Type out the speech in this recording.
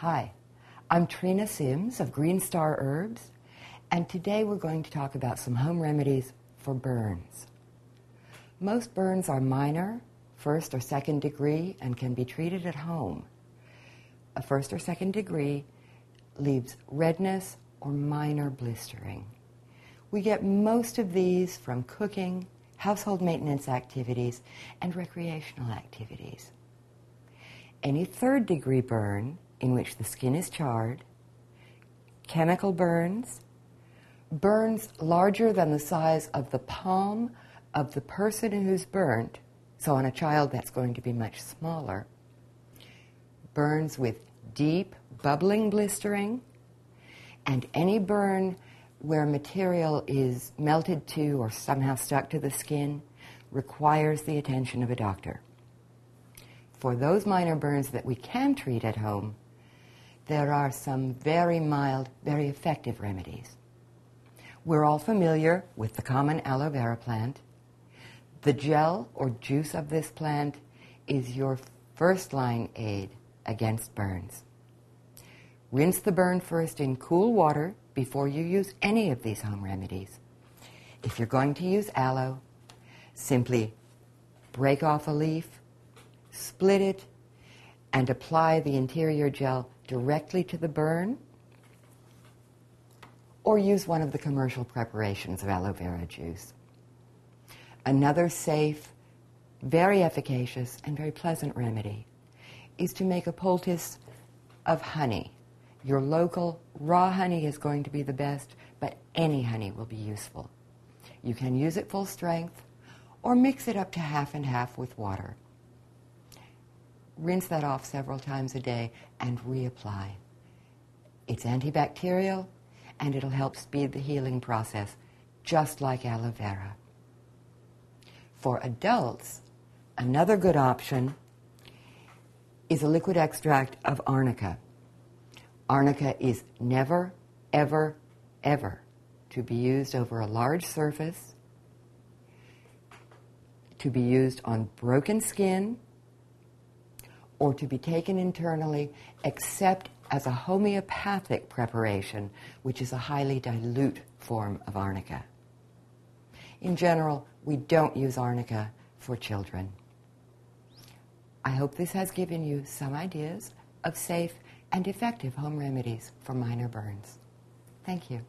Hi, I'm Trina Sims of Green Star Herbs, and today we're going to talk about some home remedies for burns. Most burns are minor, first or second degree, and can be treated at home. A first or second degree leaves redness or minor blistering. We get most of these from cooking, household maintenance activities, and recreational activities. Any third degree burn in which the skin is charred, chemical burns, burns larger than the size of the palm of the person who's burnt, so on a child that's going to be much smaller, burns with deep, bubbling blistering, and any burn where material is melted to or somehow stuck to the skin requires the attention of a doctor. For those minor burns that we can treat at home, there are some very mild, very effective remedies. We're all familiar with the common aloe vera plant. The gel or juice of this plant is your first line aid against burns. Rinse the burn first in cool water before you use any of these home remedies. If you're going to use aloe, simply break off a leaf, split it, and apply the interior gel directly to the burn, or use one of the commercial preparations of aloe vera juice. Another safe, very efficacious, and very pleasant remedy is to make a poultice of honey. Your local raw honey is going to be the best, but any honey will be useful. You can use it full strength or mix it up to half and half with water rinse that off several times a day, and reapply. It's antibacterial, and it'll help speed the healing process, just like aloe vera. For adults, another good option is a liquid extract of arnica. Arnica is never, ever, ever to be used over a large surface, to be used on broken skin, or to be taken internally except as a homeopathic preparation, which is a highly dilute form of arnica. In general, we don't use arnica for children. I hope this has given you some ideas of safe and effective home remedies for minor burns. Thank you.